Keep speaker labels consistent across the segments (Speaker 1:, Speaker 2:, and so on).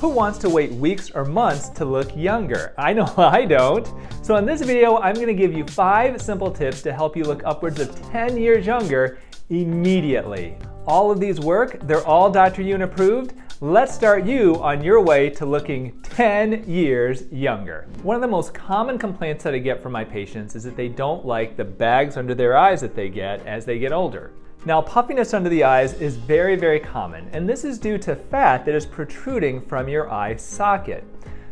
Speaker 1: Who wants to wait weeks or months to look younger? I know I don't. So in this video, I'm gonna give you five simple tips to help you look upwards of 10 years younger immediately. All of these work, they're all Dr. Youn approved. Let's start you on your way to looking 10 years younger. One of the most common complaints that I get from my patients is that they don't like the bags under their eyes that they get as they get older. Now, puffiness under the eyes is very, very common, and this is due to fat that is protruding from your eye socket.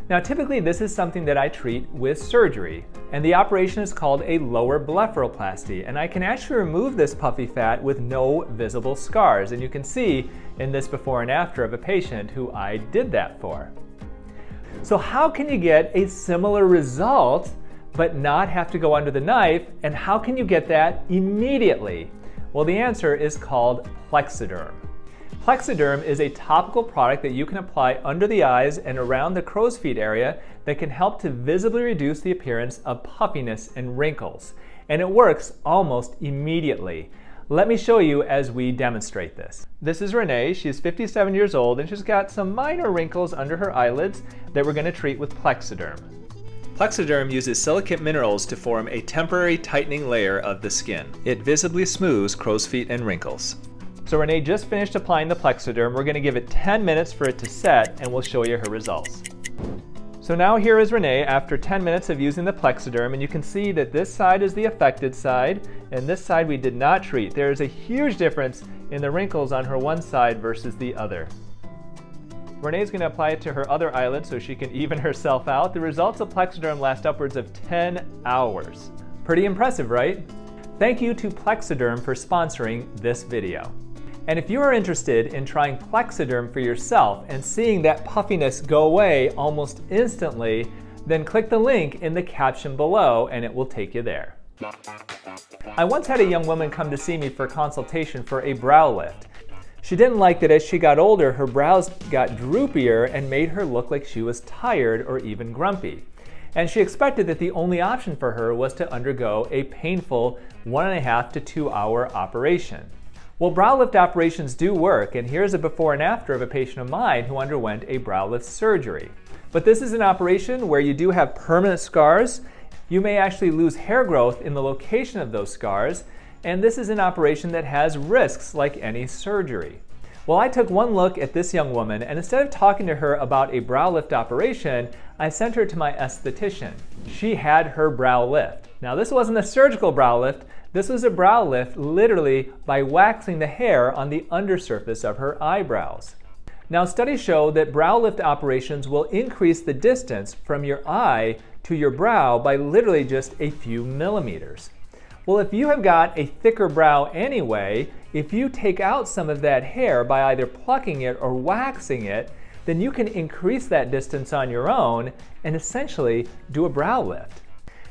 Speaker 1: Now, typically this is something that I treat with surgery, and the operation is called a lower blepharoplasty, and I can actually remove this puffy fat with no visible scars, and you can see in this before and after of a patient who I did that for. So how can you get a similar result but not have to go under the knife, and how can you get that immediately? Well, the answer is called Plexaderm. Plexaderm is a topical product that you can apply under the eyes and around the crow's feet area that can help to visibly reduce the appearance of puffiness and wrinkles. And it works almost immediately. Let me show you as we demonstrate this. This is Renee. She's 57 years old and she's got some minor wrinkles under her eyelids that we're going to treat with Plexaderm. Plexaderm uses silicate minerals to form a temporary tightening layer of the skin. It visibly smooths crow's feet and wrinkles. So Renee just finished applying the Plexaderm. We're going to give it 10 minutes for it to set and we'll show you her results. So now here is Renee after 10 minutes of using the Plexaderm and you can see that this side is the affected side and this side we did not treat. There is a huge difference in the wrinkles on her one side versus the other. Renee's going to apply it to her other eyelid so she can even herself out. The results of Plexaderm last upwards of 10 hours. Pretty impressive, right? Thank you to Plexaderm for sponsoring this video. And if you are interested in trying Plexaderm for yourself and seeing that puffiness go away almost instantly, then click the link in the caption below and it will take you there. I once had a young woman come to see me for consultation for a brow lift. She didn't like that as she got older, her brows got droopier and made her look like she was tired or even grumpy. And she expected that the only option for her was to undergo a painful one and a half to two hour operation. Well, brow lift operations do work, and here's a before and after of a patient of mine who underwent a brow lift surgery. But this is an operation where you do have permanent scars. You may actually lose hair growth in the location of those scars, and this is an operation that has risks like any surgery. Well, I took one look at this young woman, and instead of talking to her about a brow lift operation, I sent her to my esthetician. She had her brow lift. Now, this wasn't a surgical brow lift, this was a brow lift literally by waxing the hair on the undersurface of her eyebrows. Now, studies show that brow lift operations will increase the distance from your eye to your brow by literally just a few millimeters. Well, if you have got a thicker brow anyway, if you take out some of that hair by either plucking it or waxing it, then you can increase that distance on your own and essentially do a brow lift.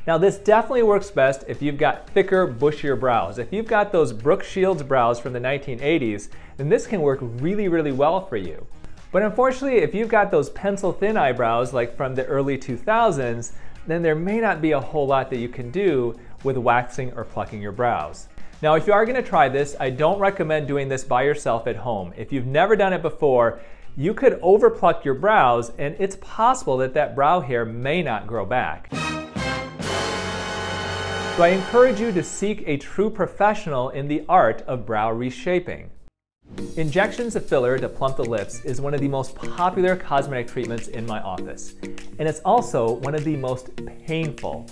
Speaker 1: Now this definitely works best if you've got thicker, bushier brows. If you've got those Brooke Shields brows from the 1980s, then this can work really, really well for you. But unfortunately, if you've got those pencil thin eyebrows like from the early 2000s, then there may not be a whole lot that you can do with waxing or plucking your brows. Now, if you are gonna try this, I don't recommend doing this by yourself at home. If you've never done it before, you could overpluck your brows and it's possible that that brow hair may not grow back. So I encourage you to seek a true professional in the art of brow reshaping. Injections of filler to plump the lips is one of the most popular cosmetic treatments in my office, and it's also one of the most painful.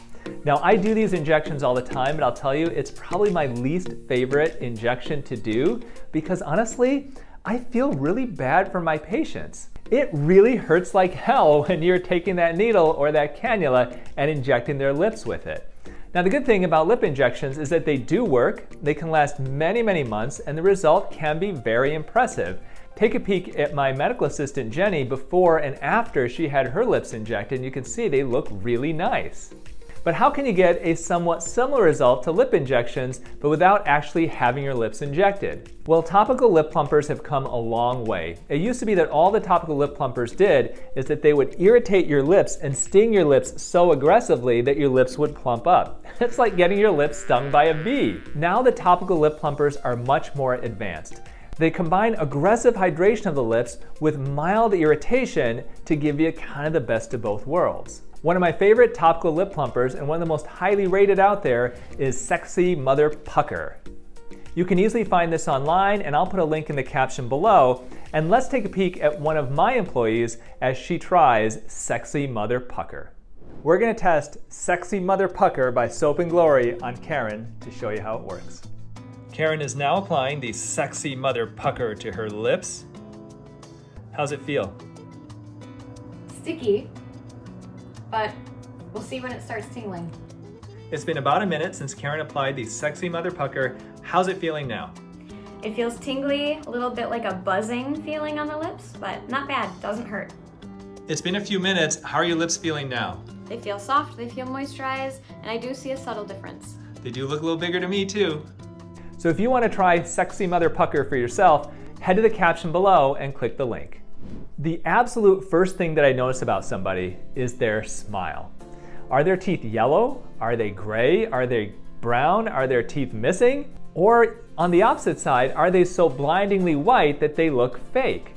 Speaker 1: Now, I do these injections all the time, but I'll tell you, it's probably my least favorite injection to do because honestly, I feel really bad for my patients. It really hurts like hell when you're taking that needle or that cannula and injecting their lips with it. Now the good thing about lip injections is that they do work, they can last many, many months, and the result can be very impressive. Take a peek at my medical assistant Jenny before and after she had her lips injected, and you can see they look really nice. But how can you get a somewhat similar result to lip injections, but without actually having your lips injected? Well, topical lip plumpers have come a long way. It used to be that all the topical lip plumpers did is that they would irritate your lips and sting your lips so aggressively that your lips would plump up. It's like getting your lips stung by a bee. Now the topical lip plumpers are much more advanced. They combine aggressive hydration of the lips with mild irritation to give you kind of the best of both worlds. One of my favorite topical lip plumpers and one of the most highly rated out there is Sexy Mother Pucker. You can easily find this online and I'll put a link in the caption below. And let's take a peek at one of my employees as she tries Sexy Mother Pucker. We're gonna test Sexy Mother Pucker by Soap and Glory on Karen to show you how it works. Karen is now applying the Sexy Mother Pucker to her lips. How's it feel?
Speaker 2: Sticky, but we'll see when it starts tingling.
Speaker 1: It's been about a minute since Karen applied the Sexy Mother Pucker. How's it feeling now?
Speaker 2: It feels tingly, a little bit like a buzzing feeling on the lips, but not bad, doesn't hurt.
Speaker 1: It's been a few minutes. How are your lips feeling now?
Speaker 2: They feel soft, they feel moisturized, and I do see a subtle difference.
Speaker 1: They do look a little bigger to me too. So if you want to try Sexy Mother Pucker for yourself, head to the caption below and click the link. The absolute first thing that I notice about somebody is their smile. Are their teeth yellow? Are they gray? Are they brown? Are their teeth missing? Or on the opposite side, are they so blindingly white that they look fake?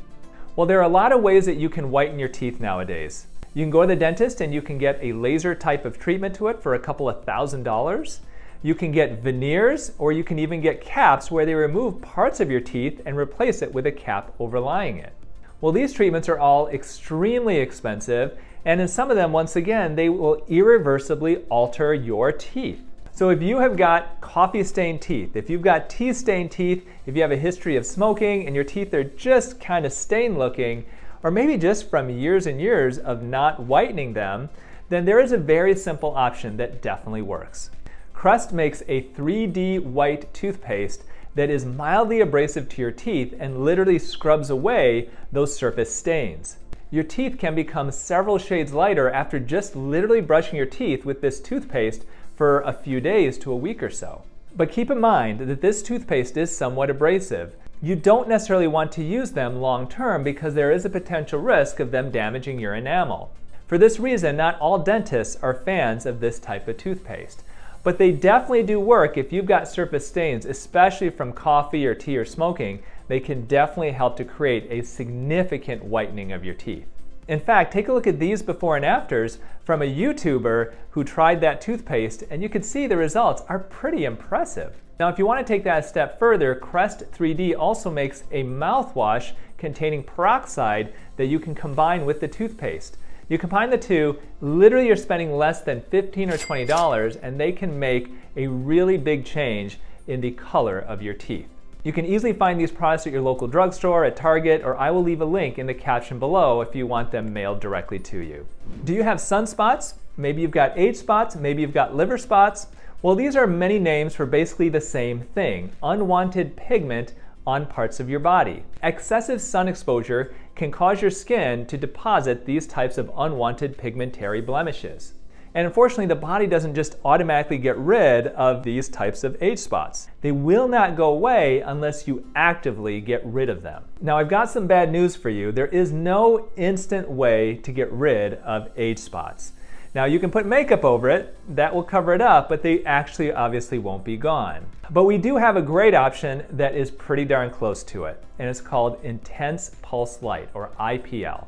Speaker 1: Well, there are a lot of ways that you can whiten your teeth nowadays. You can go to the dentist and you can get a laser type of treatment to it for a couple of thousand dollars. You can get veneers or you can even get caps where they remove parts of your teeth and replace it with a cap overlying it. Well, these treatments are all extremely expensive, and in some of them, once again, they will irreversibly alter your teeth. So if you have got coffee stained teeth, if you've got tea stained teeth, if you have a history of smoking and your teeth are just kind of stained looking, or maybe just from years and years of not whitening them, then there is a very simple option that definitely works. Crest makes a 3D white toothpaste that is mildly abrasive to your teeth and literally scrubs away those surface stains. Your teeth can become several shades lighter after just literally brushing your teeth with this toothpaste for a few days to a week or so. But keep in mind that this toothpaste is somewhat abrasive. You don't necessarily want to use them long term because there is a potential risk of them damaging your enamel. For this reason, not all dentists are fans of this type of toothpaste. But they definitely do work if you've got surface stains, especially from coffee or tea or smoking. They can definitely help to create a significant whitening of your teeth. In fact, take a look at these before and afters from a YouTuber who tried that toothpaste, and you can see the results are pretty impressive. Now, if you want to take that a step further, Crest 3D also makes a mouthwash containing peroxide that you can combine with the toothpaste. You combine the two, literally you're spending less than 15 or $20 and they can make a really big change in the color of your teeth. You can easily find these products at your local drugstore, at Target, or I will leave a link in the caption below if you want them mailed directly to you. Do you have sunspots? Maybe you've got age spots, maybe you've got liver spots. Well, these are many names for basically the same thing, unwanted pigment on parts of your body. Excessive sun exposure can cause your skin to deposit these types of unwanted pigmentary blemishes. And unfortunately, the body doesn't just automatically get rid of these types of age spots. They will not go away unless you actively get rid of them. Now, I've got some bad news for you. There is no instant way to get rid of age spots. Now you can put makeup over it, that will cover it up, but they actually obviously won't be gone. But we do have a great option that is pretty darn close to it, and it's called Intense Pulse Light, or IPL.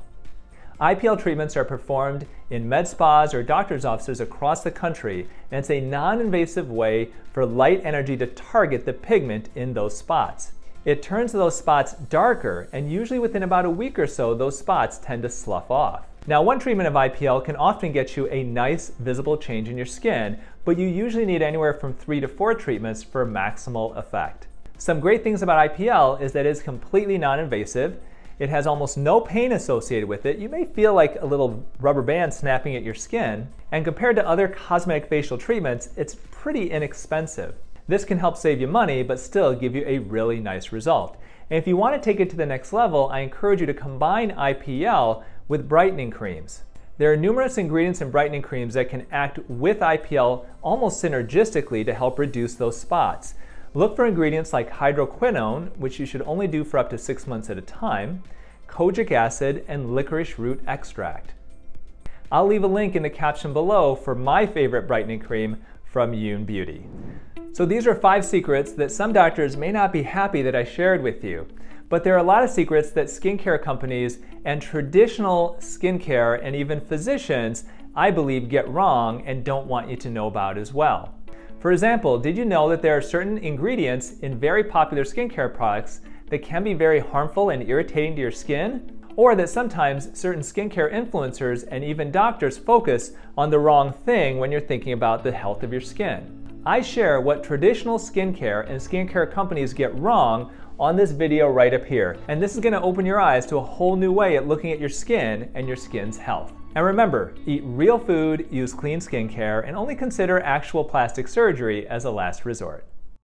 Speaker 1: IPL treatments are performed in med spas or doctor's offices across the country, and it's a non-invasive way for light energy to target the pigment in those spots. It turns those spots darker, and usually within about a week or so, those spots tend to slough off. Now, one treatment of IPL can often get you a nice visible change in your skin, but you usually need anywhere from three to four treatments for maximal effect. Some great things about IPL is that it is completely non-invasive. It has almost no pain associated with it. You may feel like a little rubber band snapping at your skin. And compared to other cosmetic facial treatments, it's pretty inexpensive. This can help save you money, but still give you a really nice result. And if you want to take it to the next level, I encourage you to combine IPL with brightening creams. There are numerous ingredients in brightening creams that can act with IPL almost synergistically to help reduce those spots. Look for ingredients like hydroquinone, which you should only do for up to six months at a time, kojic acid, and licorice root extract. I'll leave a link in the caption below for my favorite brightening cream from Youn Beauty. So these are five secrets that some doctors may not be happy that I shared with you. But there are a lot of secrets that skincare companies and traditional skincare and even physicians, I believe, get wrong and don't want you to know about as well. For example, did you know that there are certain ingredients in very popular skincare products that can be very harmful and irritating to your skin? Or that sometimes certain skincare influencers and even doctors focus on the wrong thing when you're thinking about the health of your skin. I share what traditional skincare and skincare companies get wrong on this video right up here. And this is gonna open your eyes to a whole new way at looking at your skin and your skin's health. And remember, eat real food, use clean skincare, and only consider actual plastic surgery as a last resort.